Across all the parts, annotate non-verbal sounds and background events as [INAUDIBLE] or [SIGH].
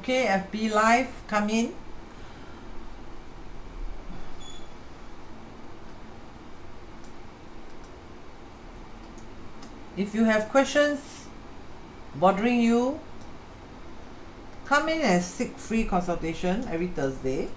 Okay, FB Live, come in. If you have questions bothering you, come in and seek free consultation every Thursday.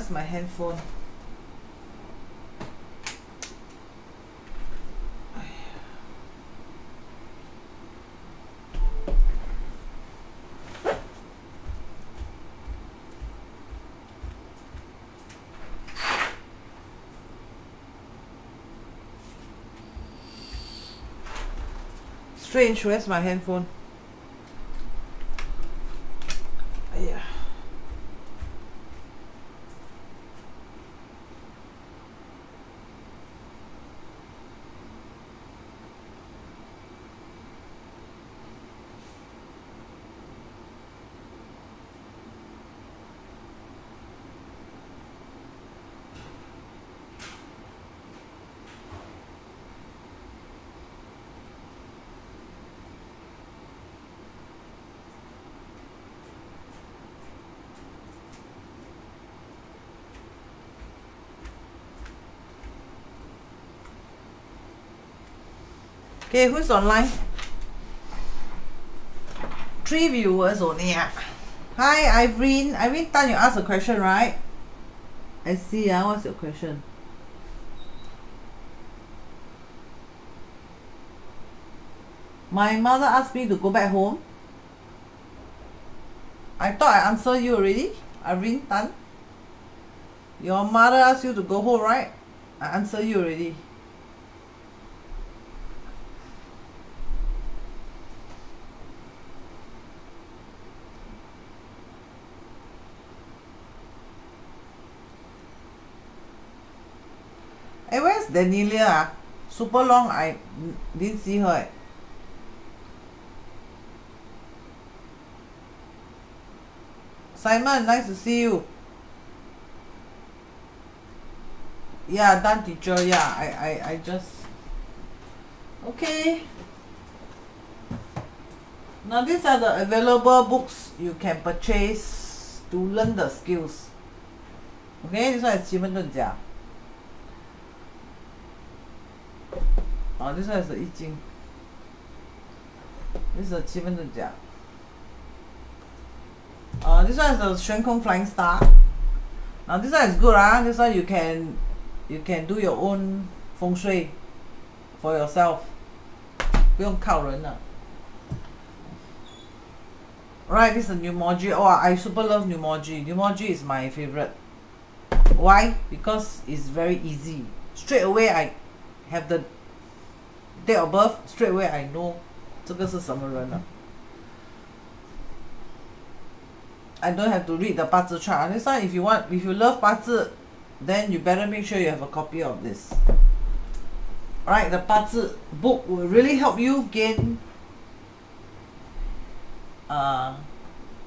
Where's my handphone? Strange, where's my handphone? Yeah. Okay, who's online? Three viewers only. Ah. Hi, Irene. Irene Tan, you asked a question, right? I see. Ah, what's your question? My mother asked me to go back home. I thought I answered you already, Irene Tan. Your mother asked you to go home, right? I answered you already. Eh, where's Daniela? Ah? Super long, I didn't see her. eh. Simon, nice to see you. Yeah, done teacher. Yeah, I, I, I just. Okay. Now these are the available books you can purchase to learn the skills. Okay, this one is 七分盾甲. Oh, this one is the Xuan Kong Flying Star. Now this one is good, huh? This one you can you can do your own feng shui for yourself. 不用靠人了。Right, this is Numoji. Oh, I super love Numoji. Numoji is my favorite. Why? Because it's very easy. Straight away, I have the date of birth. Straight away I know 这个是什么人了. I don't have to read the 八字 chart. This one, if you want, if you love 八字, then you better make sure you have a copy of this. Alright, the 八字 book will really help you gain uh,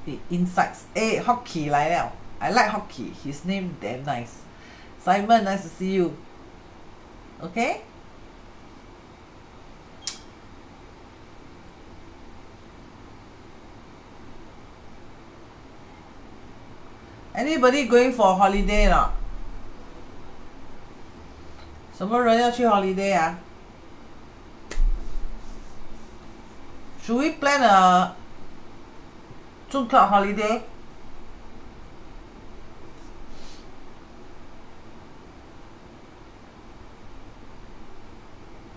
the insights. Eh, Hockey 来了. I like Hockey. His name damn nice. Simon, nice to see you. Okay? Anybody going for holiday or not? 什么人要去 holiday 啊 Should we plan a June Club holiday?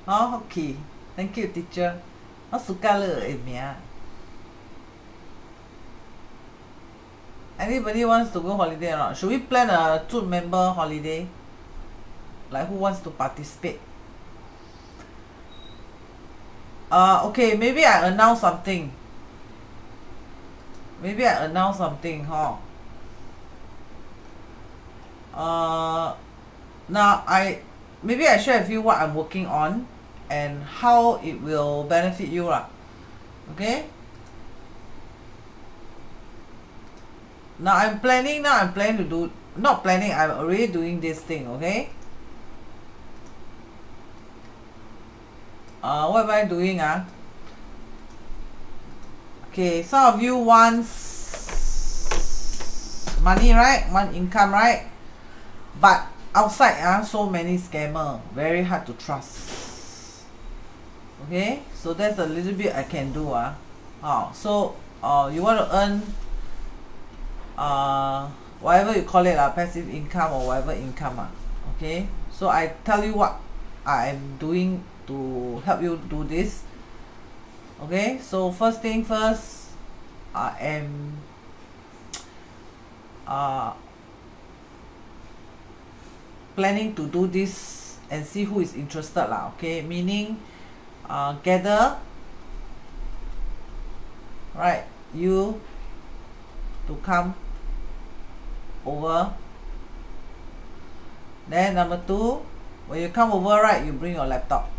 Oh, okay. Thank you, teacher. 我 suka le eh mia. Anybody wants to go holiday or not? Should we plan a June member holiday? Like who wants to participate? Uh, okay, maybe I announce something. Maybe I announce something, huh? Uh, now I maybe I share with you what I'm working on and how it will benefit you lah. Okay? Now I'm planning now I'm planning to do not planning I'm already doing this thing okay? Uh what am I doing ah? Okay some of you wants money right? Want income right? But outside ah so many scammer. Very hard to trust. Okay? So that's a little bit I can do ah. Oh so uh you want to earn uh whatever you call it lah passive income or whatever income ah okay? So I tell you what I am doing to help you do this okay? So first thing first I am [TSK] uh planning to do this and see who is interested lah okay? Meaning uh gather right you to come over. Then number two when you come over right you bring your laptop.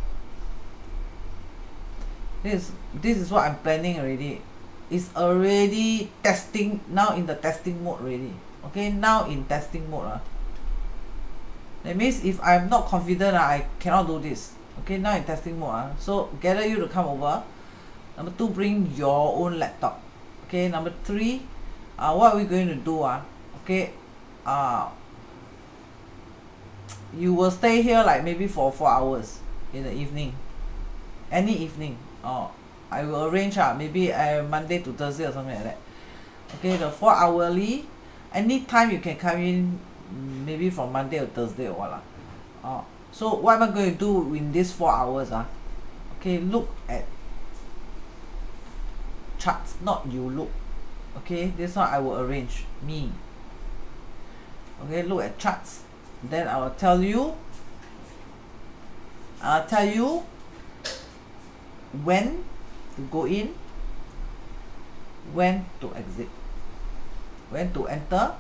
This this is what I'm planning already. It's already testing now in the testing mode already. Okay now in testing mode ah. That means if I'm not confident ah I cannot do this. Okay now in testing mode ah. So gather you to come over. Number two bring your own laptop. Okay number three uh, what are we going to do ah okay uh you will stay here like maybe for four hours in the evening. Any evening. Oh I will arrange ah maybe uh, Monday to Thursday or something like that. Okay the four hourly anytime you can come in maybe from Monday or Thursday or what lah. Oh so what am I going to do in these four hours ah? Okay look at charts not you look. Okay this one I will arrange. Me okay look at charts. Then I will tell you I'll tell you when to go in when to exit. When to enter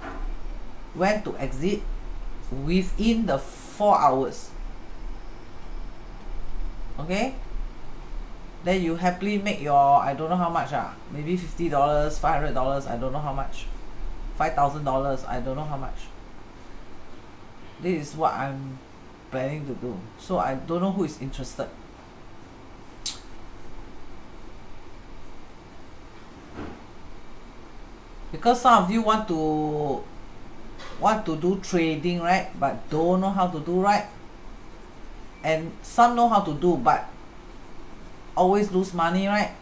when to exit within the four hours. Okay? Then you happily make your I don't know how much ah maybe fifty dollars five hundred dollars I don't know how much. Five thousand dollars I don't know how much this is what I'm planning to do. So I don't know who is interested. Because some of you want to want to do trading right? But don't know how to do right? And some know how to do but always lose money right?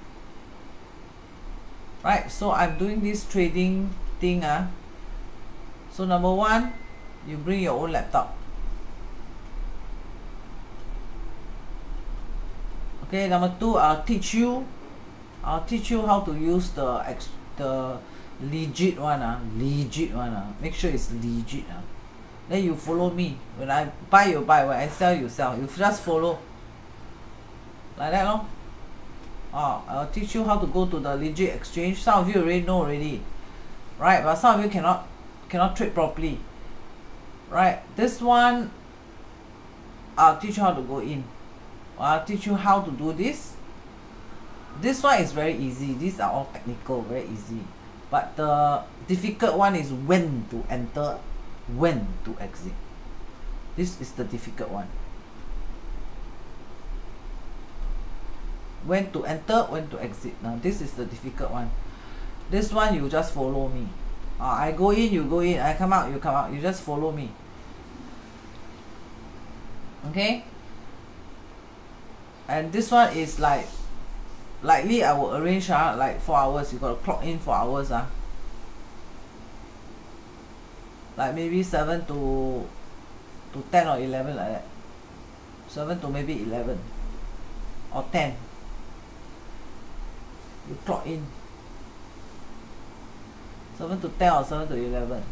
Right? So I'm doing this trading thing ah. So number one you bring your own laptop. Okay number two I'll teach you I'll teach you how to use the ex the legit one ah. Legit one ah. Make sure it's legit ah. Then you follow me. When I buy you buy. When I sell you sell. You just follow. Like that lor. Oh I'll teach you how to go to the legit exchange. Some of you already know already. Right but some of you cannot cannot trade properly right? This one I'll teach you how to go in. I'll teach you how to do this. This one is very easy. These are all technical very easy. But the difficult one is when to enter when to exit. This is the difficult one. When to enter when to exit. Now this is the difficult one. This one you just follow me uh, I go in you go in. I come out you come out. You just follow me. Okay? And this one is like likely I will arrange ah like four hours. You got to clock in four hours ah like maybe seven to to ten or eleven like that. Seven to maybe eleven or ten. You clock in seven to ten or seven to eleven.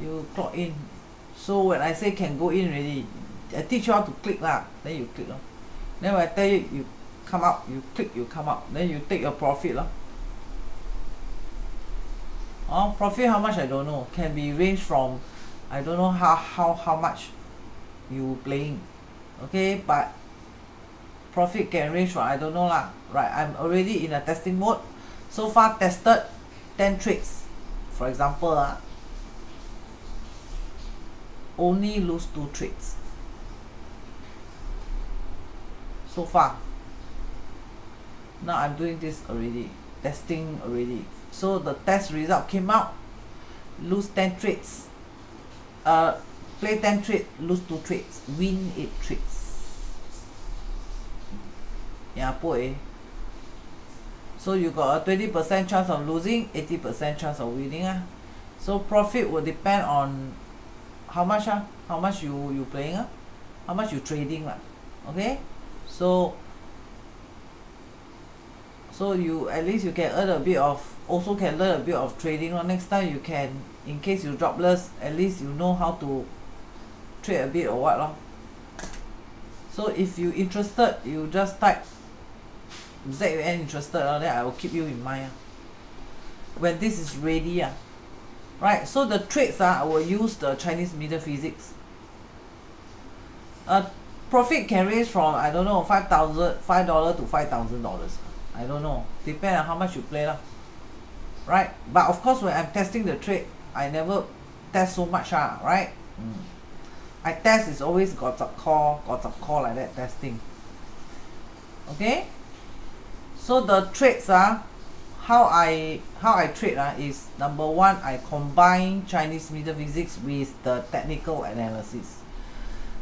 You clock in. So when I say can go in already I teach you how to click lah. Then you click lor. Then when I tell you you come out you click you come out. Then you take your profit lor. Oh profit how much I don't know. Can be range from I don't know how how how much you playing. Okay but profit can range from I don't know lah. Right I'm already in a testing mode so far tested 10 trades for example ah only lose two trades so far. Now I'm doing this already testing already. So the test result came out lose 10 trades uh play 10 trade lose 2 trades win 8 trades yeah boy so you got a 20% chance of losing 80% chance of winning ah. So profit will depend on how much ah how much you you playing ah. How much you trading lah. Okay? So so you at least you can earn a bit of also can learn a bit of trading lor next time you can in case you drop less, at least you know how to trade a bit or what lor so if you interested you just type Z_U_N interested lor then I will keep you in mind ah? When this is ready ah. Right so the trades ah I will use the Chinese metaphysics uh profit can range from I don't know five thousand five dollar to five thousand dollars I don't know. Depend on how much you play lah. Right? But of course when I'm testing the trade I never test so much ah. Right? Mm. I test is always got a call got a call like that testing. Okay so the trades ah how I how I trade ah is number one I combine Chinese metaphysics with the technical analysis.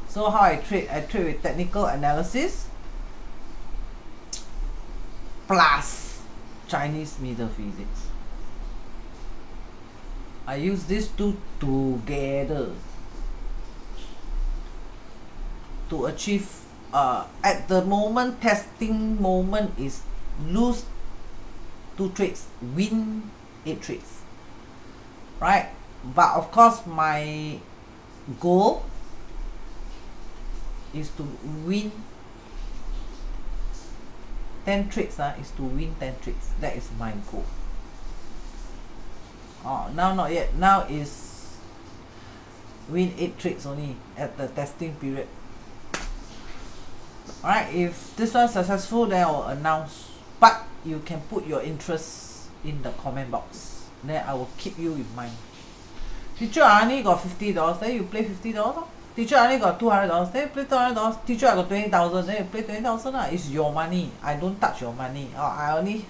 So how I trade I trade with technical analysis plus Chinese metaphysics I use these two together to achieve uh at the moment testing moment is lose two trades win eight trades right? But of course my goal is to win 10 trades uh, is to win 10 trades. That is my goal. Oh now not yet. Now is win 8 trades only at the testing period. Alright if this one successful then I will announce but you can put your interest in the comment box. Then I will keep you in mind. Teacher I only got fifty dollars. Then you play fifty dollars teacher I only got two hundred dollars. Then you play two hundred dollars. Teacher I got twenty thousand. Then you play twenty thousand lah. It's your money. I don't touch your money. Or I only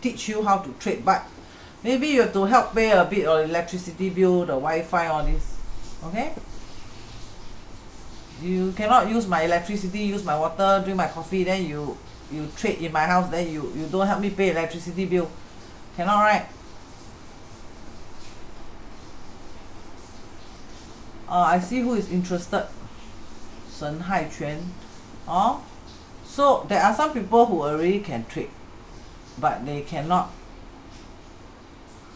teach you how to trade. But maybe you have to help pay a bit of electricity bill the Wi-Fi all this. Okay? You cannot use my electricity use my water drink my coffee. Then you you trade in my house then you you don't help me pay electricity bill cannot right uh I see who is interested 沈海泉 oh so there are some people who already can trade but they cannot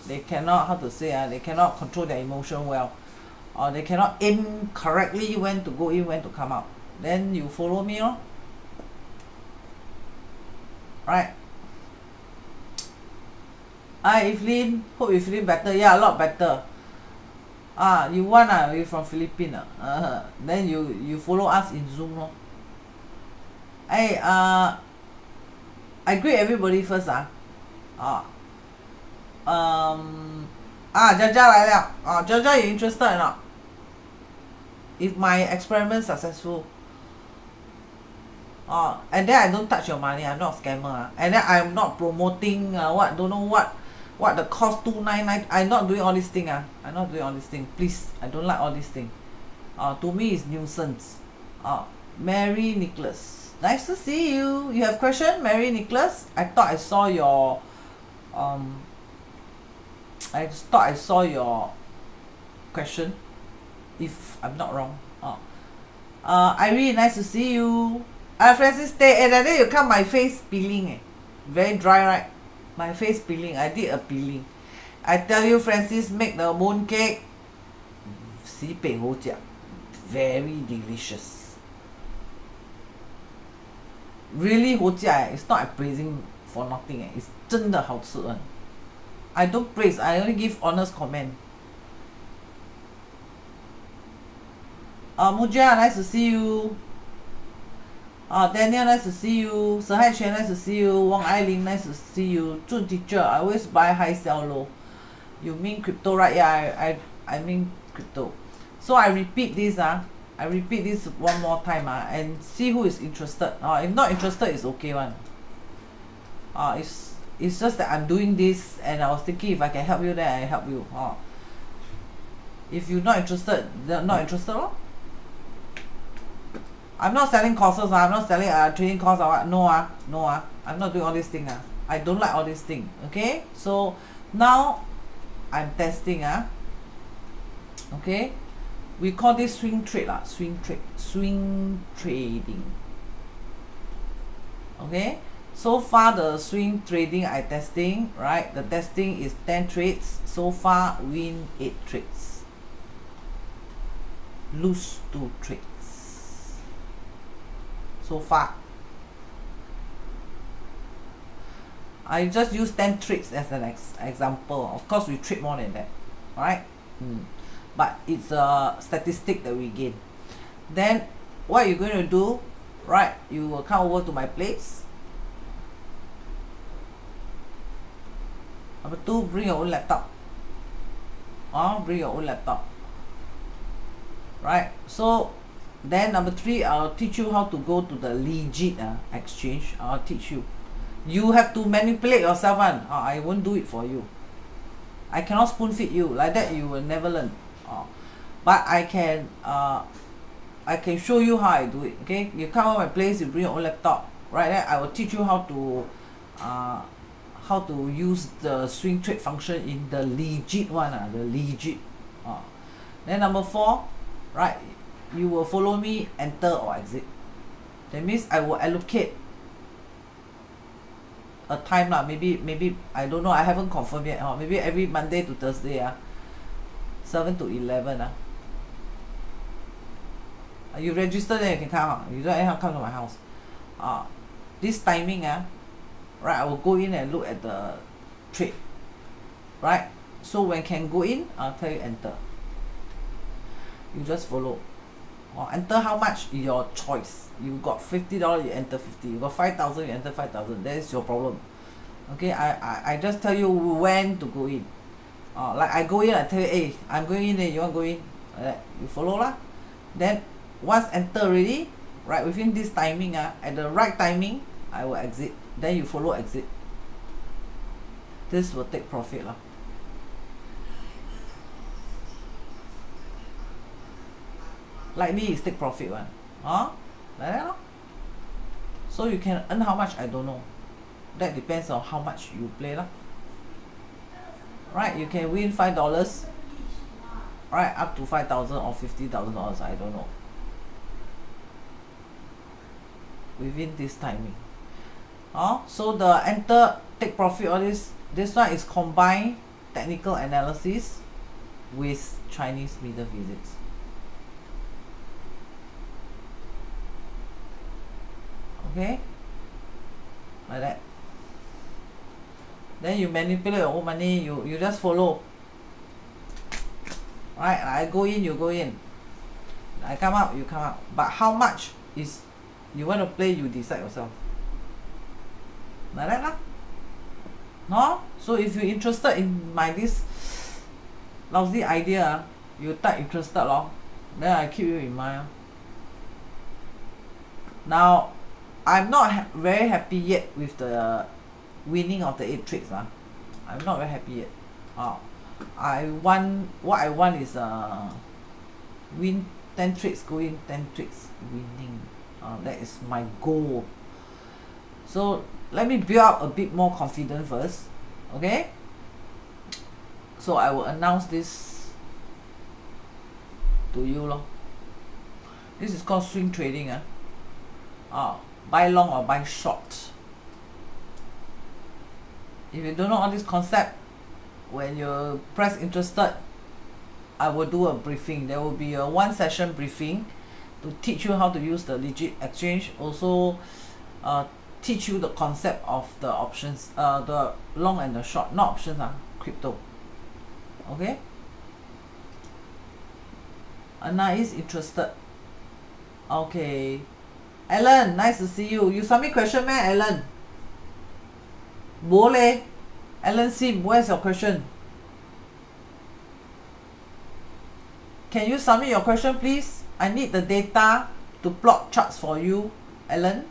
they cannot how to say ah they cannot control their emotion well or they cannot aim correctly when to go in when to come out then you follow me lor right? Hi Evelyn hope you feeling better. Yeah a lot better. Ah you want ah you from Philippines ah. Uh, then you you follow us in Zoom lor. Eh uh I greet everybody first ah. Ah. Um ah Jaja 来了 ah Jaja you interested or not? If my experiment successful oh and then I don't touch your money I'm not a scammer ah. And then I'm not promoting uh what don't know what what the cost two nine nine I'm not doing all this thing ah. I not doing all this thing. Please I don't like all this thing. Uh to me is nuisance. Uh Mary Nicholas. Nice to see you. You have question Mary Nicholas? I thought I saw your um I thought I saw your question if I'm not wrong. Oh uh Irene nice to see you ah Francis Tay eh that day you come my face peeling eh very dry right my face peeling I did a peeling I tell you Francis make the mooncake sibei hou jiak very delicious really hou jiak eh it's not I praising for nothing eh it's 真的好吃 [one] I don't praise I only give honest comment uh Mujia nice to see you Uh, Daniel, nice to see you. Sir Hai Quan, nice to see you. Wang Ailing, nice to see you. Jun teacher, I always buy high, sell low. You mean crypto, right? Yeah, I, I, I mean crypto. So I repeat this, uh, I repeat this one more time, uh, and see who is interested. Uh, if not interested, it's okay one. Uh, it's, it's just that I'm doing this, and I was thinking if I can help you, then I help you. Uh. If you're not interested, not mm. interested, oh. I'm not selling courses ah. I'm not selling uh training course what no ah. No ah. I'm not doing all this thing ah. I don't like all this thing okay? So now I'm testing ah. Okay? We call this swing trade lah swing trade swing trading. Okay? So far the swing trading I testing right? The testing is 10 trades. So far win 8 trades. Lose 2 trades so far. I just use 10 trades as an ex example. Of course we trade more than that alright? Mm. but it's a statistic that we gain. Then what you're going to do right you will come over to my place. Number two bring your own laptop. Oh bring your own laptop. Right? So then number three I'll teach you how to go to the legit uh, exchange. I'll teach you. You have to manipulate yourself one. Uh, I won't do it for you. I cannot spoon feed you. Like that you will never learn. Uh, but I can uh, I can show you how I do it okay? You come over my place you bring your own laptop. Right then I will teach you how to uh, how to use the swing trade function in the legit one uh, the legit. Uh. then number four right you will follow me enter or exit. That means I will allocate a time lah. Maybe maybe I don't know I haven't confirmed yet. Oh maybe every Monday to Thursday ah. seven to eleven ah. You register then you can come ah you don't anyhow come to my house. Ah this timing ah right I will go in and look at the trade. Right? So when can go in I'll tell you enter. You just follow or enter how much your choice. You got fifty dollar you enter fifty. You got five thousand you enter five thousand. That is your problem. Okay I, I I just tell you when to go in. Uh, like I go in I tell you hey I'm going in there you want go in? You follow lah. Then once enter already right within this timing ah at the right timing I will exit. Then you follow exit. This will take profit lah like me is take profit one. Huh? Like that lor. So you can earn how much? I don't know. That depends on how much you play lah. Right? You can win five dollars. Right? Up to five thousand or fifty thousand dollars. I don't know. Within this timing. Oh so the enter take profit all this this one is combined technical analysis with Chinese metaphysics okay? Like that. Then you manipulate your own money you you just follow. Right? I go in you go in. I come out you come out. But how much is you want to play you decide yourself. Like that lah. No? So if you interested in my this lousy idea you type interested lor. Then I keep you in mind. Now I'm not ha very happy yet with the winning of the eight trades lah I'm not very happy yet. Uh, I want what I want is uh win ten trades going ten trades winning. Uh, that is my goal. So let me build up a bit more confidence first okay? So I will announce this to you lor. This is called swing trading ah. Uh, buy long or buy short. If you don't know all this concept when you press interested I will do a briefing. There will be a one session briefing to teach you how to use the legit exchange. Also uh, teach you the concept of the options uh, the long and the short not options ah crypto. Okay? Anna is interested. Okay Alan nice to see you. You submit question man. Alan? Bole. Alan Sim where's your question? Can you submit your question please? I need the data to plot charts for you Alan.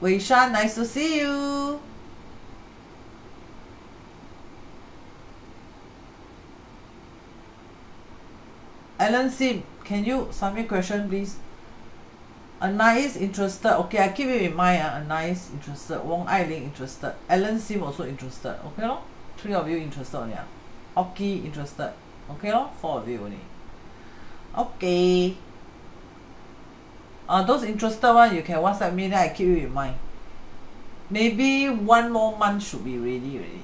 Wei Shan nice to see you. Alan Sim can you submit question please? Anais interested okay I keep it in mind ah Anais interested Wong Ai Ling interested Alan Sim also interested okay lor? Three of you interested only ah. Oki interested okay lor? Four of you only. Okay. Uh, those interested one you can whatsapp me then I keep you in mind. Maybe one more month should be ready already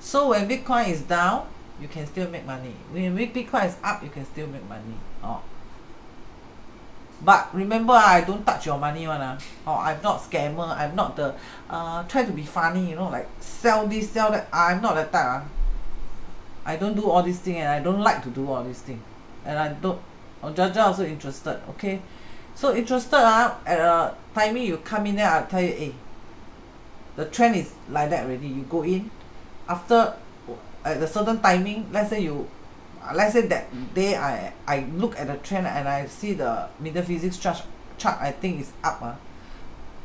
so when bitcoin is down you can still make money. When bitcoin is up you can still make money. Oh. But remember ah, I don't touch your money one ah. Or I'm not scammer. I'm not the uh try to be funny you know like sell this sell that. I'm not that type ah. I don't do all these thing and I don't like to do all these thing. And I don't oh Jaja also interested okay? So interested ah at a timing you come in there I'll tell you eh the trend is like that already. You go in after at a certain timing let's say you let's say that day I I look at the trend and I see the metaphysics chart chart I think is up ah.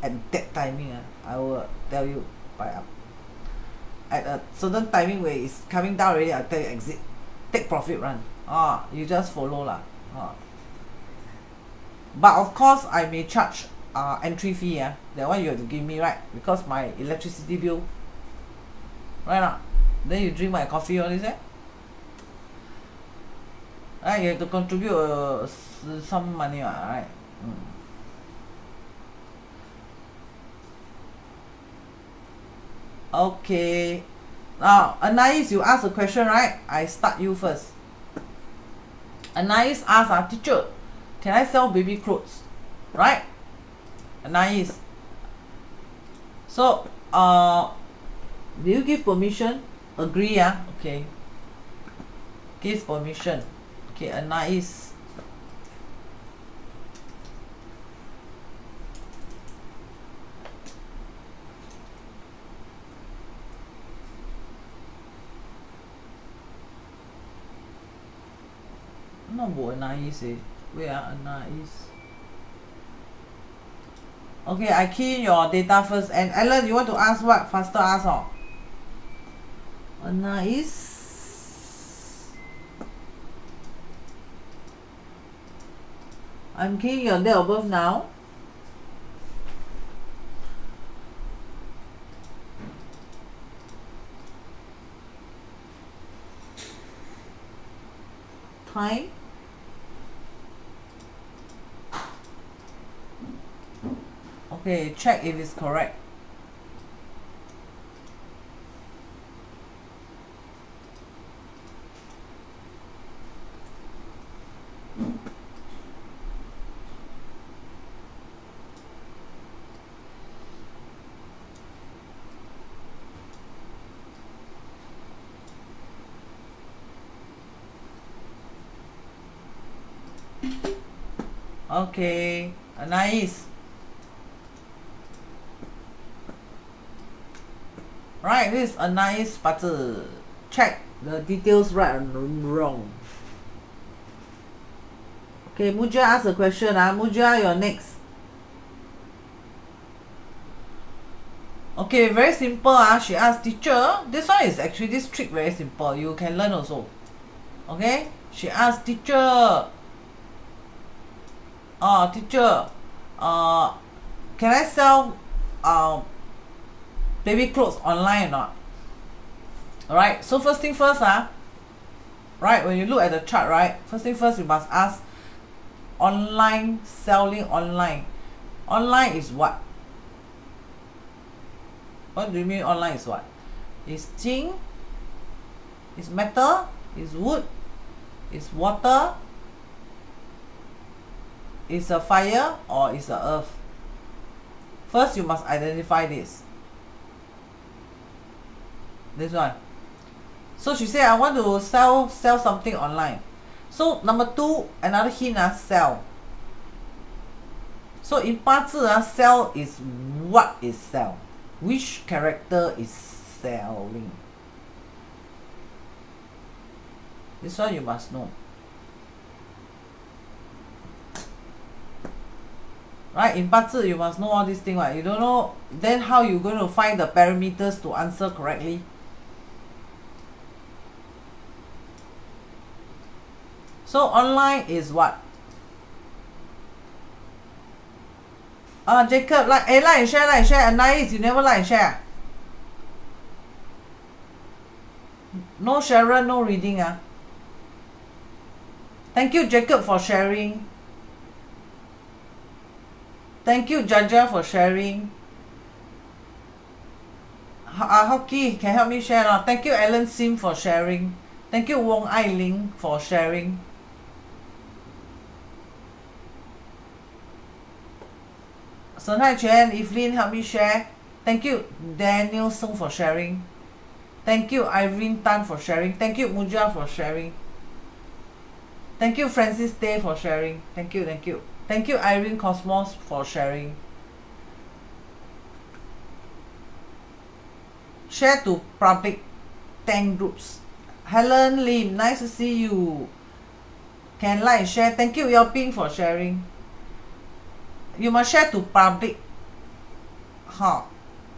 At that timing ah I will tell you buy up. At a certain timing where it's coming down already I'll tell you exit take profit run. Ah you just follow lah ah. But of course I may charge uh entry fee ah. That one you have to give me right? Because my electricity bill right now then you drink my coffee all this eh? Right you have to contribute uh, some money what right? Mm. okay. Now Anais you ask a question right? I start you first. Anais ask ah teacher can I sell baby clothes? Right? Anais. So uh do you give permission agree ah? Okay. Give permission okay Anais not about Anais eh? Wait ah Anais okay I key in your data first. And Alan you want to ask what? Faster ask oh Anais. I'm keying your date birth now. Time okay check if it's correct okay. Nice right this is a nice but uh, check the details right and wrong. Okay Muja ask a question ah. Muja you're next. Okay very simple ah. She asked teacher this one is actually this trick very simple. You can learn also. Okay? She asked teacher uh teacher uh can I sell uh baby clothes online or not? Alright so first thing first ah right when you look at the chart right first thing first you must ask online selling online. Online is what? What do you mean online is what? Is zinc is metal is wood is water is a fire or is a earth? First, you must identify this. This one. So she said, I want to sell sell something online. So number two, another hint uh, sell. So in 八字 uh, ah, sell is what is sell? Which character is selling? This one you must know. Right? In 八字 you must know all these thing right? You don't know then how you going to find the parameters to answer correctly? So online is what? Uh Jacob like eh like and share like and share. Anais you never like and share? No Sharon no reading ah. Thank you Jacob for sharing thank you Jaja for sharing. Uh, Hockey can help me share now thank you Alan Sim for sharing. Thank you Wong Ai Ling for sharing. Sun Hai Quan, Evelyn help me share. Thank you Daniel Song for sharing. Thank you Irene Tan for sharing. Thank you Muja for sharing. Thank you Francis Day for sharing. Thank you thank you Thank you, Irene Cosmos, for sharing. Share to public 10 groups. Helen Lim, nice to see you. Can like share. Thank you, Yelping, for sharing. You must share to public. Huh.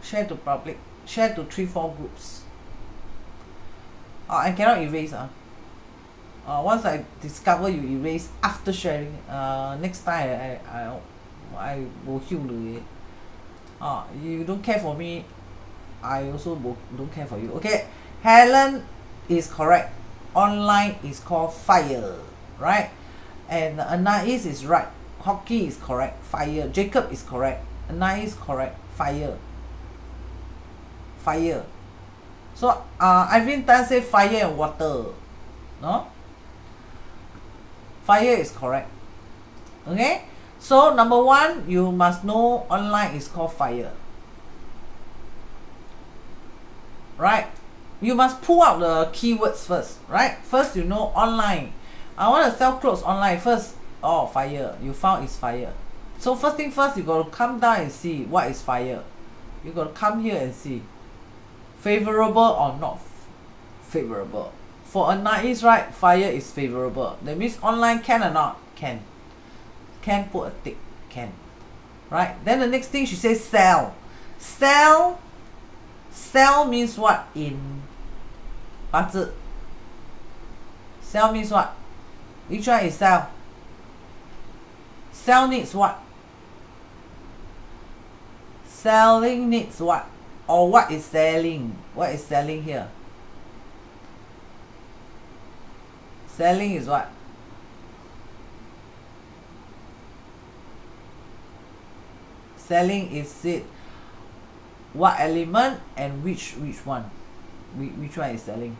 Share to public. Share to 3 4 groups. Oh, I cannot erase. Uh uh, once I discover you erase after sharing uh, next time I I I will heal it uh, you don't care for me I also don't care for you. Okay Helen is correct. Online is called fire right? And Anais is right. Hockey is correct fire. Jacob is correct. Anais is correct fire. Fire. So uh Irene Tan say fire and water no fire is correct. Okay? So number one you must know online is called fire. Right? You must pull out the keywords first right? First you know online. I want to sell clothes online first. Oh fire. You found is fire. So first thing first you got to come down and see what is fire. You got to come here and see. Favorable or not favorable for Anais right fire is favorable. That means online can or not? Can. Can put a tick. Can. Right? Then the next thing she says sell. Sell sell means what in 八字 sell means what? Which one is sell? Sell needs what? Selling needs what? Or what is selling? What is selling here Selling is what? Selling is it what element and which which one? Which, which one is selling?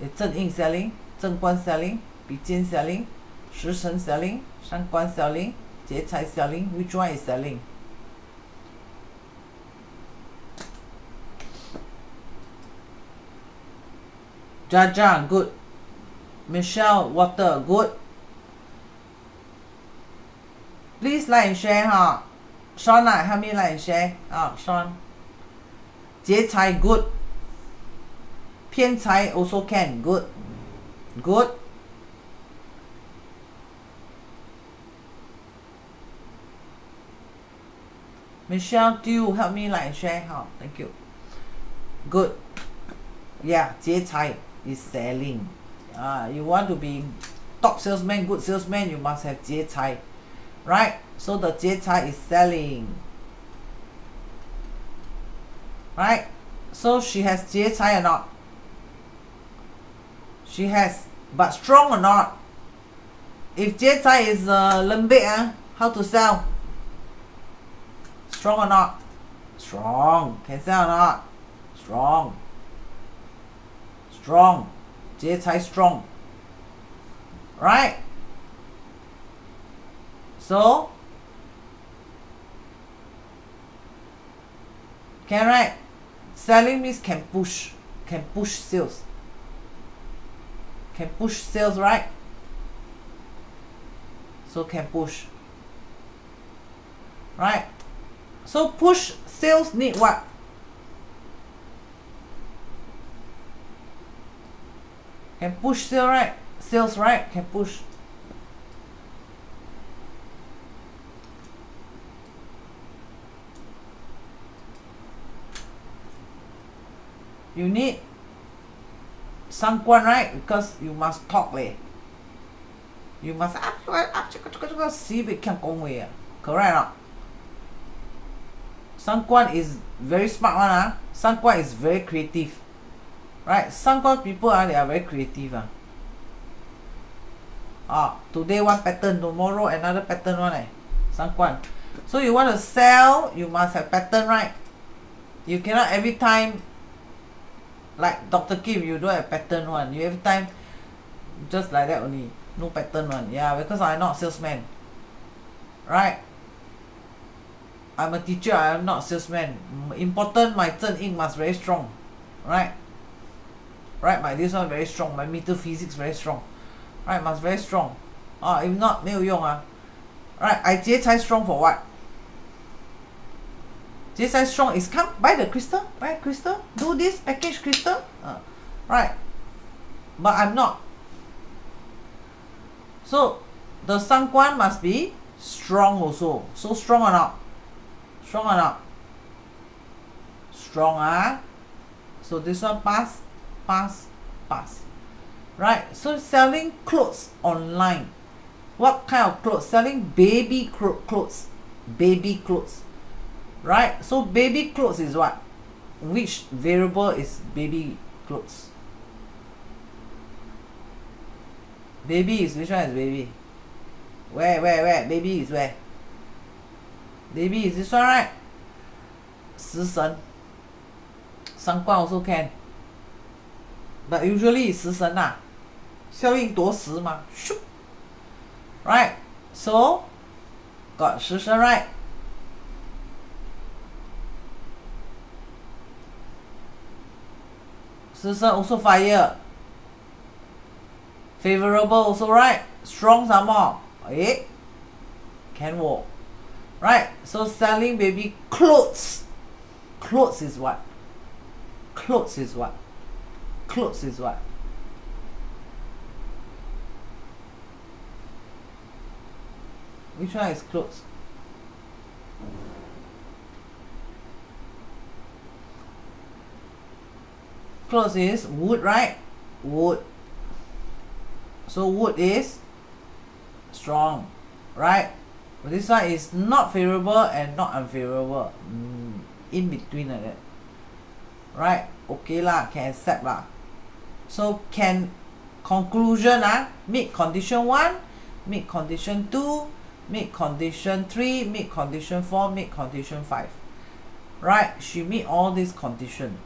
It's Zheng Yin selling, Zheng Guan selling, Bi selling, Shi Shen selling, Shang Guan selling, Jie Cai selling. Which one is selling? Jajang, good. Michelle water good please like and share ha Sean ah help me like and share ah Sean 劫财 good 偏财 also can good good Michelle do help me like and share ha thank you good yeah 劫财 is selling Ah, you want to be top salesman good salesman you must have 劫财 right? So the 劫财 is selling right? So she has 劫财 or not? She has but strong or not? If 劫财 is uh, lembik uh, eh, how to sell? Strong or not? Strong. Can sell or not? Strong. Strong. 劫财 strong. Right? So can right? Selling means can push can push sales. Can push sales right? So can push. Right? So push sales need what Can push sale right? Sales right? Can push. You need Sangguan right? Because you must talk leh. You must up see if it can go away. Correct or not? Is very smart one ah. Huh? Sangguan is very creative. Right? some Sangguan people ah, they are very creative ah. Ah, today one pattern, tomorrow another pattern one eh. Sangguan. So you want to sell, you must have pattern right. You cannot every time like Dr. Khim, you don't have pattern one. You every time just like that only no pattern one yeah because I'm not salesman right I'm a teacher I'm not salesman important my 正印 must very strong right right my this one very strong my metaphysics very strong right must very strong ah if not 没有用 ah right I 劫财 strong for what 劫财 strong is come buy the crystal buy crystal do this package crystal uh, right but I'm not so the 三观 must be strong also. So strong or not? Strong or not? Strong ah. So this one pass, pass, pass. Right. So selling clothes online. What kind of clothes? Selling baby clothes. Baby clothes. Right. So baby clothes is what? Which variable is baby clothes? Baby is which one is baby? Where, where, where? Baby is where? Baby is this one, right? 食神. Sangguan also can but usually it's 食神 lah 枭印夺食 mah right so got 食神 right Susan also fire. Favorable also right. Strong some more. Eh? Can walk. Right? So selling baby clothes. Clothes is what? Clothes is what? Clothes is what which one is clothes clothes is wood right wood so wood is strong, right? But this one is not favorable and not unfavorable. Mm, in between like that. Right? Okay lah, can accept lah. So can conclusion ah, meet condition 1, meet condition 2, meet condition 3, meet condition 4, meet condition 5. Right? She meet all these condition.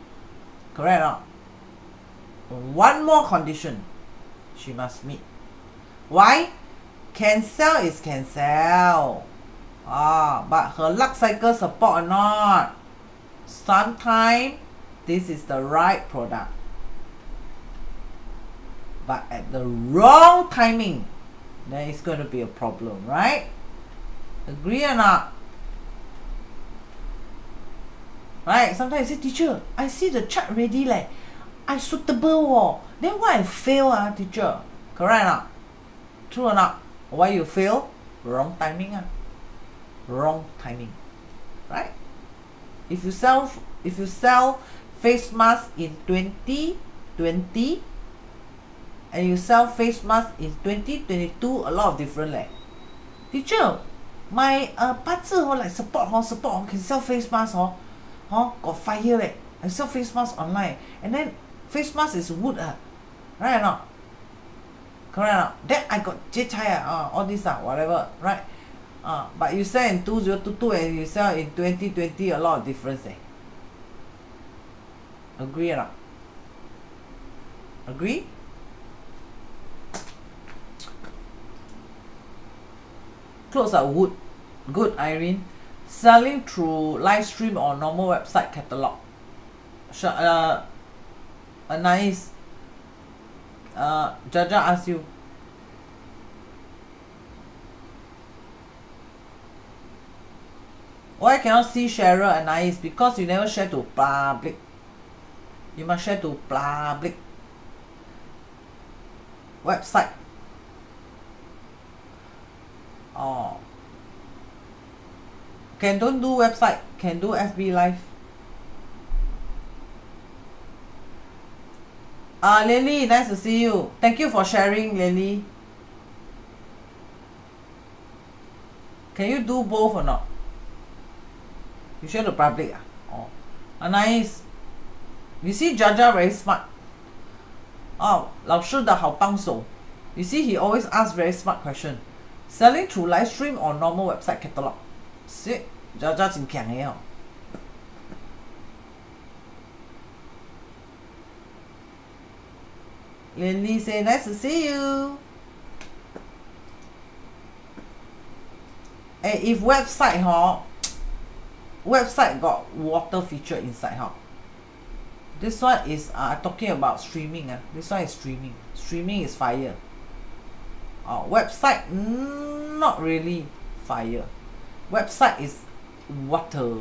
Correct or? One more condition she must meet. Why? Can sell is can sell. Ah, but her luck cycle support or not? Sometimes this is the right product. But at the wrong timing, then it's going to be a problem, right? Agree or not? Right? Sometimes you say, teacher, I see the chart ready, like, I suitable, oh. Then why I fail, ah, teacher? Correct or not? True or not? Why you fail? Wrong timing, ah. Wrong timing. Right? If you sell if you sell face mask in 2020 and you sell face mask in 2022 a lot of different leh. Teacher, my uh, 八字 hor, like support hor, support hor, can sell face mask huh, huh, got fire leh. I sell face mask online. And then face mask is wood ah. Right or not? Correct or not? Then I got Jie Cai ah, ah, all this ah, whatever, right? Uh, but you sell in 2022 and you sell in 2020 a lot of difference eh. Agree or not? Agree? Clothes are wood good Irene selling through live stream or normal website catalog sure uh, uh nice uh, Jaja ask you. Why cannot see Cheryl and Nice? Because you never share to public. You must share to public. website oh can don't do website can do F_B live uh Lily nice to see you thank you for sharing Lily can you do both or not you share to public ah oh uh, nice you see Jaja very smart oh 老师的好帮手 you see he always ask very smart question Selling through live stream or normal website catalog. see just Jin Kiang eh. Lindy say nice to see you. Eh, if website huh, website got water feature inside huh. This one is uh, talking about streaming. Uh. This one is streaming. Streaming is fire uh, website not really fire. Website is water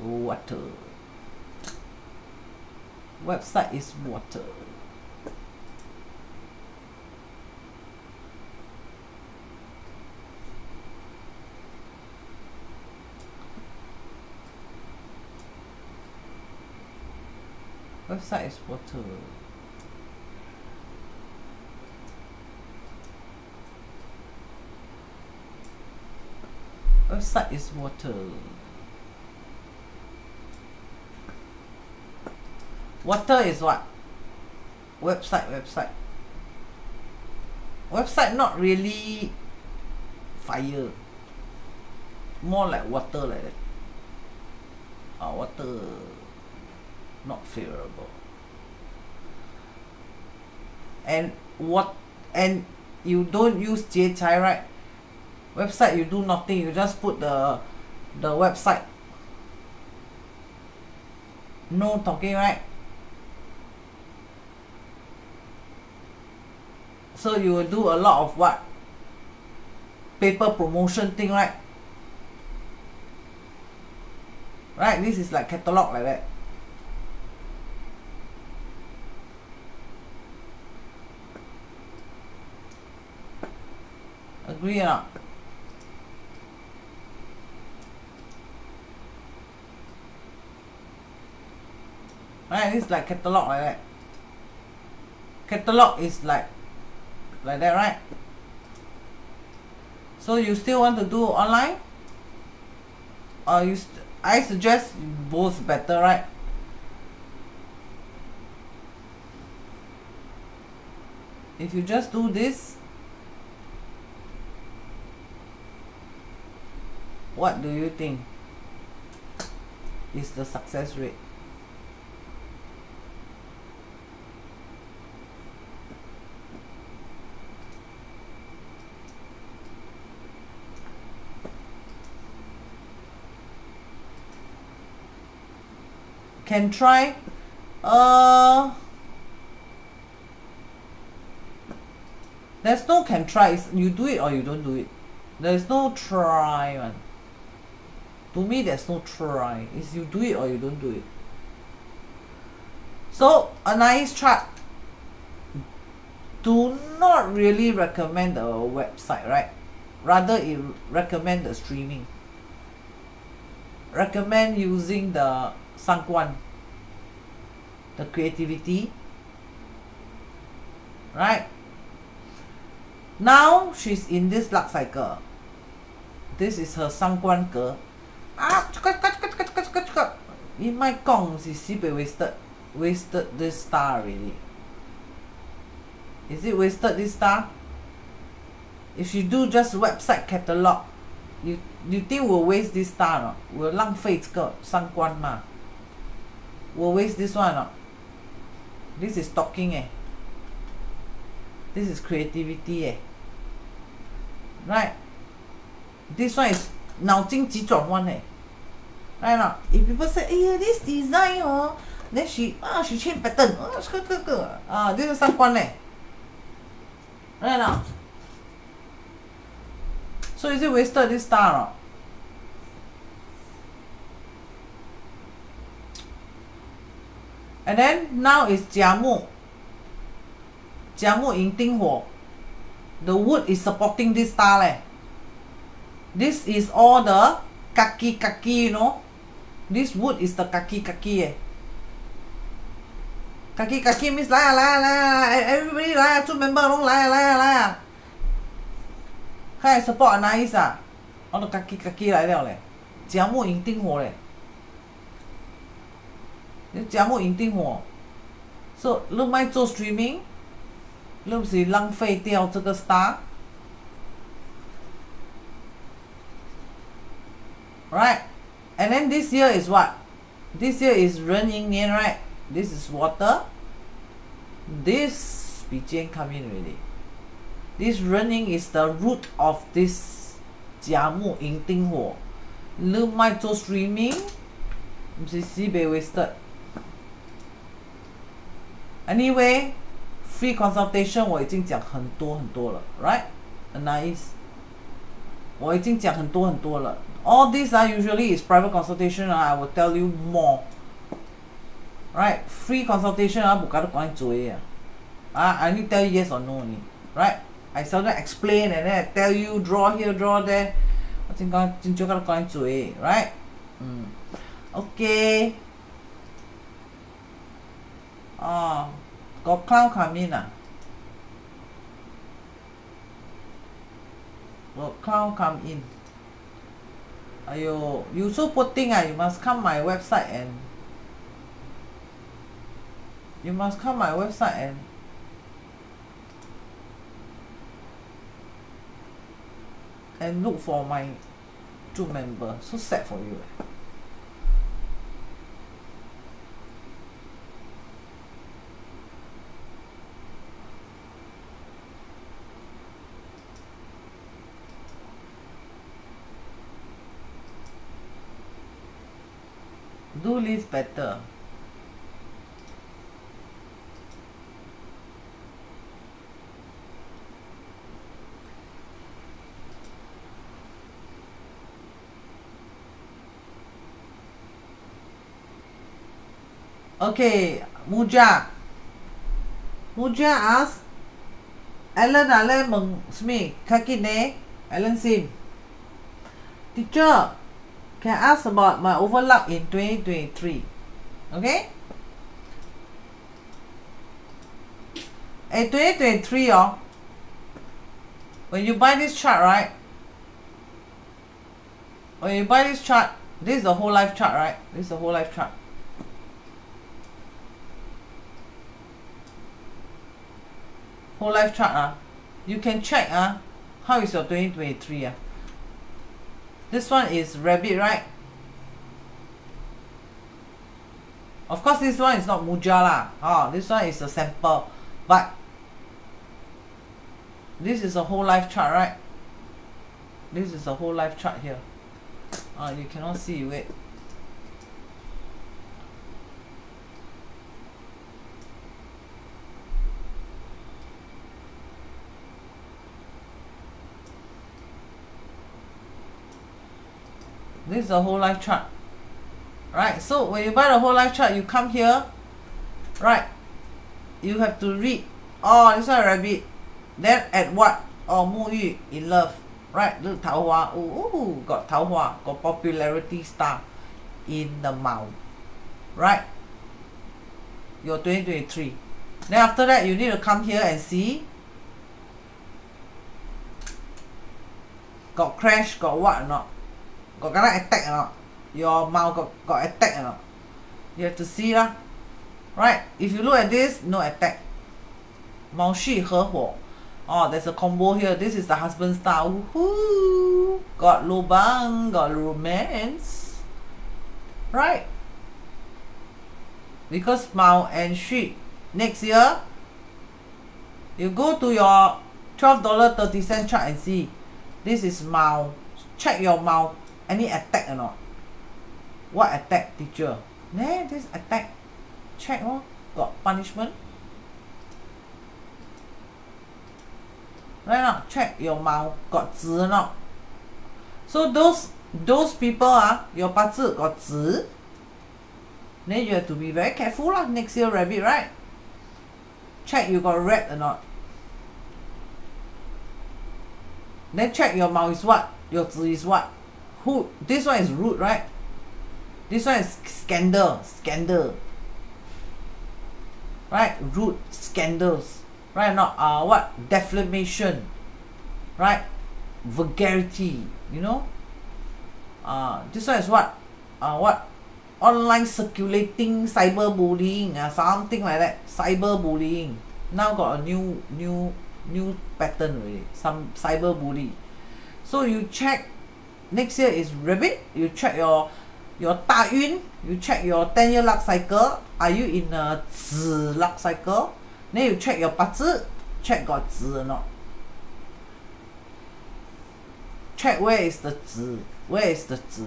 water. Website is water. Website is water website is water. Water is what? Website website. Website not really fire. More like water like that. Uh, water not favorable. And what and you don't use 劫财 right website you do nothing you just put the the website. No talking right? So you will do a lot of what? Paper promotion thing right? Right? This is like catalog like that. Agree or not right is like catalog like that. Catalog is like like that right? So you still want to do online? Or you I suggest both better right? If you just do this what do you think is the success rate can try uh there's no can try. Is you do it or you don't do it. There's no try one. To me there's no try. Is you do it or you don't do it. So a nice chart do not really recommend the website right? Rather it recommend the streaming. Recommend using the 伤官 the creativity right? Now she's in this luck cycle. This is her 伤官 ge ah in my gong she sibei wasted wasted this star really. Is it wasted this star? If you do just website catalog you you think we'll waste this star or not? we'll 浪费这个伤官吗 we'll waste this one or not? this is talking eh this is creativity eh right this one is 脑筋急转弯 eh right or not if people say eh this design hor then she ah she change pattern ah 这个这个 ah this is 三观 eh right or not so is it wasted this star or not and then now is 甲木 甲木引丁火 the wood is supporting this star leh this is all the kaki kaki you know this wood is the kaki kaki eh kaki kaki means 来啊来啊来啊 everybody 来啊做 member 拢来啊来啊来啊看 support nice 啊我都 kaki kaki 来了嘞甲木引丁火嘞 甲木引丁火 so 你卖做 streaming 你不是浪费掉这个 star right and then this year is what this year is 壬寅年 right this is water this 比肩 come in already this 壬寅 is the root of this 甲木引丁火你卖做 streaming 不是死被 wasted anyway free consultation 我已经讲很多很多了，right? Nice. 我已经讲很多很多了。All this are usually is private consultation. I will tell you more. Right? Free consultation 啊，不搞得关做呀。啊，I need tell you yes or no only. Right? I seldom explain and then I tell you draw here, draw there. 我真讲真少搞得关做，right? 嗯，OK. 哦。got cloud come in ah got cloud come in !aiyo! you so poor thing ah you must come my website and you must come my website and and look for my two member so sad for you eh do live better. Okay Muja. Muja ask Alan Alan mừng Smith Kakine Alan Sim. Teacher can ask about my overlap in 2023 okay? In 2023 oh, when you buy this chart right? When you buy this chart this is the whole life chart right? This is the whole life chart. Whole life chart uh, you can check uh, how is your 2023 uh. This one is rabbit, right? Of course, this one is not Muja lah. Oh, this one is a sample. But this is a whole life chart, right? This is a whole life chart here. Ah, you cannot see, wait. This is the whole life chart. Right so when you buy the whole life chart you come here right you have to read oh this one rabbit then at what? Oh Mu Yu in love right look Hua oh, ooh got Tao Hua got popularity star in the mouth right? Your 2023 then after that you need to come here and see. Got crash got what or not got kena attack or not your mouth got, got attack or not you have to see lah right if you look at this no attack 毛续合伙 oh there's a combo here this is the husband star Woohoo! got lubang got romance right because Mao and Shi next year you go to your twelve dollar thirty cent chart and see this is Mao check your Mao any attack or not. What attack teacher? Nah this attack check oh got punishment. Right not? Check your mao got zi or not? So those those people ah your bazi got zi then you have to be very careful lah next year rabbit right? Check you got red or not. Then check your mao is what? Your zi is what? Who this one is rude, right? This one is scandal scandal. Right? Rude scandals. Right not? Uh what? Defamation. Right? Vulgarity you know? Uh this one is what? Uh what? Online circulating cyberbullying uh, something like that. Cyberbullying. Now got a new new new pattern really. some cyberbully. So you check next year is rabbit you check your your 大运 you check your 10 year luck cycle are you in a 子 luck cycle then you check your 八字 check got 子 or not check where is the 子 where is the 子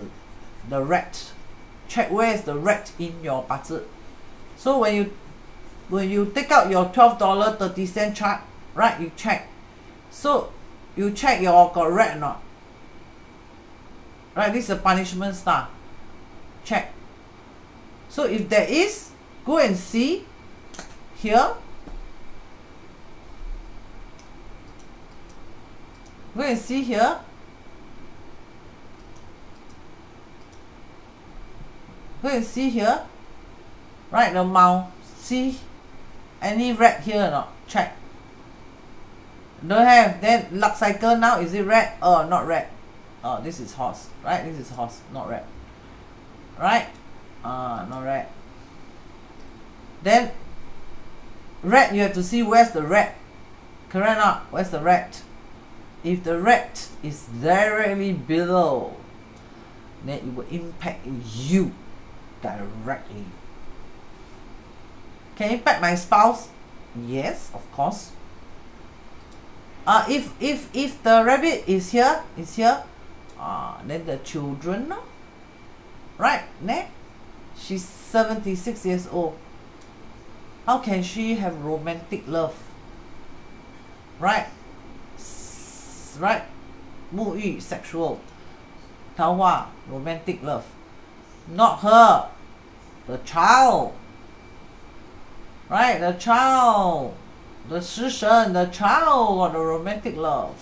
the rat check where is the rat in your 八字 so when you when you take out your twelve dollar thirty cent chart right you check so you check your got rat or not right this is a punishment star. Check. So if there is go and see here. Go and see here. Go and see here. Right the mouth see any red here or not? Check. Don't have. Then luck cycle now. Is it red oh not red oh this is horse right? This is horse not red right? Ah not red then red you have to see where's the red correct not? Where's the red if the red is directly below then it will impact you directly. Can impact my spouse? Yes of course. Uh if if if the rabbit is here is here uh then the children no? right ne? she's 76 years old how can she have romantic love right S right 沐浴 sexual 桃花 romantic love not her the child right the child the 食神 the child got the romantic love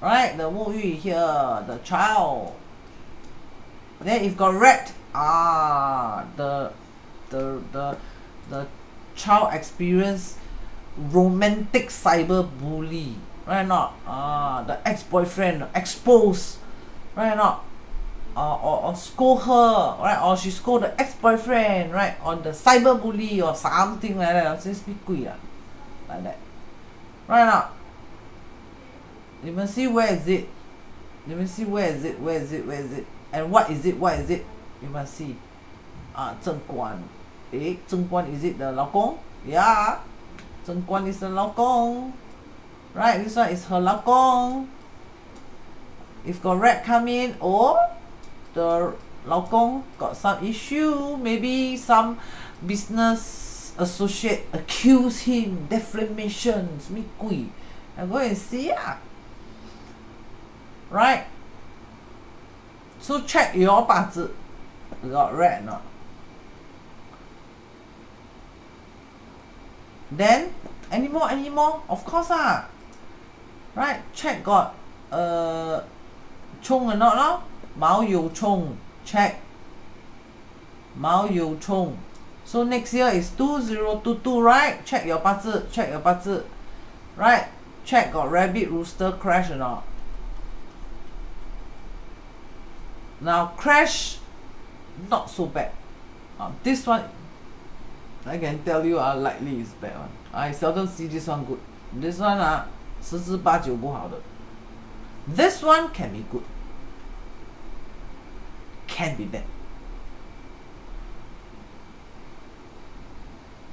Right, the 沐浴 here, the child. Then if got red. ah, the, the, the, the child experience romantic cyber bully. Right not? Ah, the ex-boyfriend exposed. Right not? Uh, or, or scold her, right? Or she scold the ex-boyfriend, right? Or the cyber bully or something like that. Since be ah, like that. Right now, let me see where is it. Let me see where is it, where is it, where is it, and what is it, what is it. You must see. Ah, Zheng Guan. Eh, Zheng Guan is it the laogong? Yeah. Zheng Guan is the laogong. Right, this one is her laogong. If got red come in or the laogong got some issue, maybe some business associate accuse him, defamation, me gui. I go and see ah right so check your 八字 got rat or not then anymore anymore of course ah right check got uh 冲 or not lor 毛有冲 check 毛有冲 so next year is two zero two two right check your 八字 check your 八字 right check got rabbit rooster crash or not now crash not so bad uh, this one I can tell you ah likely is bad one I seldom see this one good this one ah 十之八九不好的 this one can be good can be bad